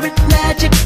pirate magic